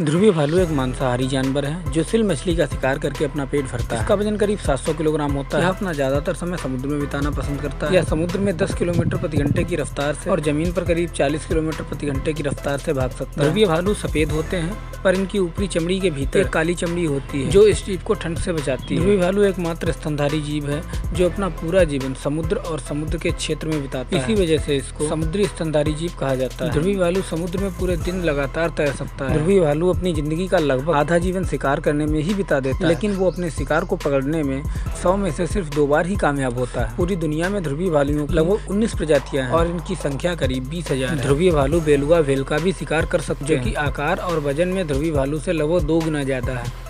ध्रुवीय भालू एक मांसाहारी जानवर है जो सिल मछली का शिकार करके अपना पेट भरता है। इसका वज़न करीब 700 किलोग्राम होता है। यह अपना ज़्यादातर समय समुद्र में बिताना पसंद करता है। यह समुद्र में 10 किलोमीटर प्रति घंटे की रफ्तार से और ज़मीन पर करीब 40 किलोमीटर प्रति घंटे की रफ्तार से भाग सकता है। ध्रुवीय भालू सफ़ेद होते हैं पर इनकी ऊपरी चमड़ी के भीतर एक काली चमड़ी होती है। जो इस जीव को ठंड से बचाती है। ध्रुवीय भालू एकमात्र स्तनधारी जीव है जो अपना पूरा जीवन समुद्र और समुद्र के क्षेत्र में बिताता है। इसी वजह से इसको समुद्री स्तनधारी जीव कहा जाता है। ध्रुवी भालू समुद्र में पूरे दिन लगातार तैर सकता है। ध्रुवीय भालू अपनी ज़िंदगी का लगभग आधा जीवन शिकार करने में ही बिता देता है। लेकिन वो अपने शिकार को पकड़ने में सौ में से सिर्फ़ दो बार ही कामयाब होता है। पूरी दुनिया में ध्रुवी भालुओं की लगभग उन्नीस प्रजातियाँ हैं और इनकी संख्या करीब बीस हज़ार ध्रुवीय भालू बेलुआ भेल का भी शिकार कर सकते हैं। जो कि आकार और वज़न में ध्रुवीय भालू से लगभग दो गुना ज़्यादा है।